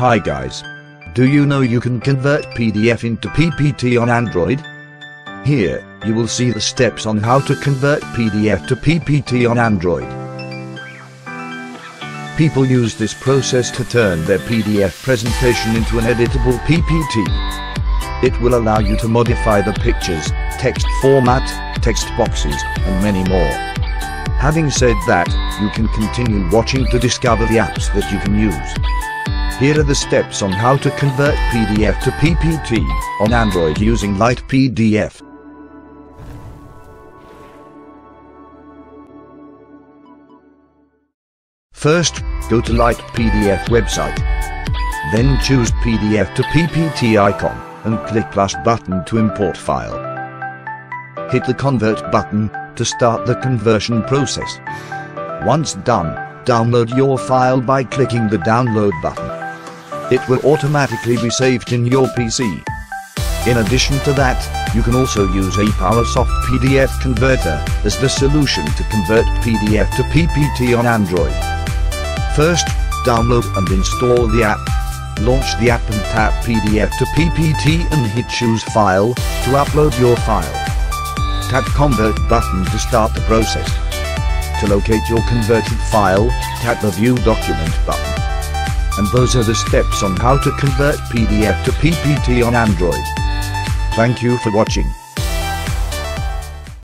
Hi guys. Do you know you can convert PDF into PPT on Android? Here, you will see the steps on how to convert PDF to PPT on Android. People use this process to turn their PDF presentation into an editable PPT. It will allow you to modify the pictures, text format, text boxes, and many more. Having said that, you can continue watching to discover the apps that you can use. Here are the steps on how to convert PDF to PPT on Android using Light PDF. First, go to Light PDF website. Then choose PDF to PPT icon and click plus button to import file. Hit the convert button to start the conversion process. Once done, download your file by clicking the download button. It will automatically be saved in your PC. In addition to that, you can also use a PowerSoft PDF converter as the solution to convert PDF to PPT on Android. First, download and install the app. Launch the app and tap PDF to PPT and hit choose file to upload your file. Tap convert button to start the process. To locate your converted file, tap the view document button. And those are the steps on how to convert PDF to PPT on Android. Thank you for watching.